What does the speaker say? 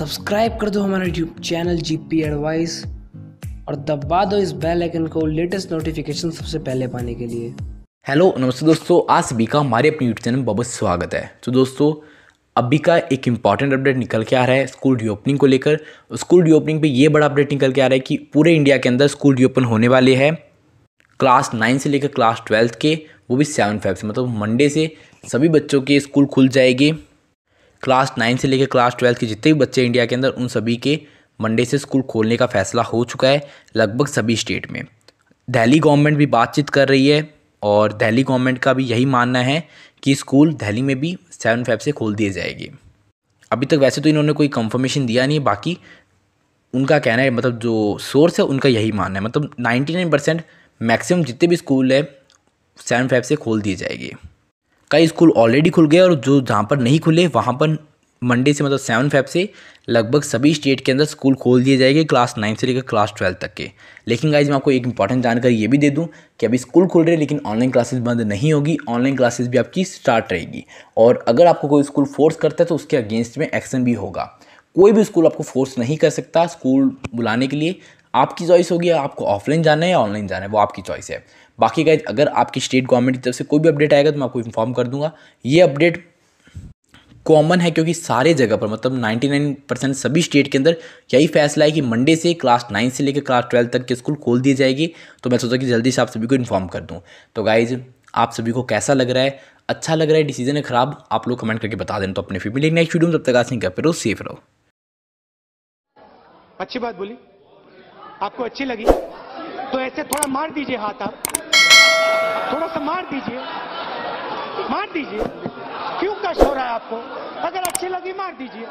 Subscribe कर दो हमारा YouTube channel G P advice और दबा दो इस बेल आइकन को लेटेस्ट नोटिफिकेशन सबसे पहले पाने के लिए। हेलो नमस्ते दोस्तों। आज सभी का हमारे अपने यूट्यूब चैनल में बहुत स्वागत है। तो दोस्तों अभी का एक इंपॉर्टेंट अपडेट निकल के आ रहा है स्कूल रीओपनिंग को लेकर। स्कूल रीओपनिंग पे ये बड़ा अपडेट निकल के आ रहा है कि पूरे इंडिया के अंदर स्कूल रीओपन होने वाले हैं। क्लास नाइन से लेकर क्लास ट्वेल्थ के, वो भी सेवन फाइव से मतलब मंडे से सभी बच्चों के स्कूल खुल जाएगी। क्लास नाइन से लेकर क्लास ट्वेल्थ के जितने भी बच्चे इंडिया के अंदर, उन सभी के मंडे से स्कूल खोलने का फैसला हो चुका है, लगभग सभी स्टेट में। दिल्ली गवर्नमेंट भी बातचीत कर रही है और दिल्ली गवर्नमेंट का भी यही मानना है कि स्कूल दिल्ली में भी सेवन फाइव से खोल दिए जाएँगे। अभी तक वैसे तो इन्होंने कोई कंफर्मेशन दिया नहीं बाकी उनका कहना है मतलब जो सोर्स है, उनका यही मानना है। मतलब नाइन्टी नाइन परसेंट मैक्सिमम जितने भी स्कूल है, सेवन फाइव से खोल दिए जाएगी। कई स्कूल ऑलरेडी खुल गए और जो जहाँ पर नहीं खुले, वहाँ पर मंडे से मतलब सेवन फेब से लगभग सभी स्टेट के अंदर स्कूल खोल दिए जाएँगे क्लास नाइन से लेकर क्लास ट्वेल्थ तक के। लेकिन गाइज़ मैं आपको एक इंपॉर्टेंट जानकारी ये भी दे दूँ कि अभी स्कूल खुल रहे हैं, लेकिन ऑनलाइन क्लासेस बंद नहीं होगी। ऑनलाइन क्लासेस भी आपकी स्टार्ट रहेगी। और अगर आपको कोई स्कूल फोर्स करता है तो उसके अगेंस्ट में एक्शन भी होगा। कोई भी स्कूल आपको फोर्स नहीं कर सकता स्कूल बुलाने के लिए। आपकी चॉइस होगी, आपको ऑफलाइन जाना है या ऑनलाइन जाना है, वो आपकी चॉइस है। बाकी गाइज़ अगर आपकी स्टेट गवर्नमेंट की तरफ़ से कोई भी अपडेट आएगा तो मैं आपको इन्फॉर्म कर दूँगा। ये अपडेट कॉमन है क्योंकि सारे जगह पर मतलब 99 परसेंट सभी स्टेट के अंदर यही फैसला है कि मंडे से क्लास नाइन से लेकर क्लास ट्वेल्थ तक के स्कूल खोल दिए जाएगी। तो मैं सोचा कि जल्दी से आप सभी को इन्फॉर्म कर दूँ। तो गाइज़ आप सभी को कैसा लग रहा है? अच्छा लग रहा है? डिसीज़न है ख़राब? आप लोग कमेंट करके बता दें तो अपने फिर मिलेंगे नेक्स्ट वीडियो में, तब तक आज नहीं कर फिर सेफ़ रहो। अच्छी बात बोली। आपको अच्छी लगी? तो ऐसे थोड़ा मार दीजिए हाथ आप। थोड़ा सा मार दीजिए। मार दीजिए। क्यों कष्ट हो रहा है आपको? अगर अच्छी लगी, मार दीजिए।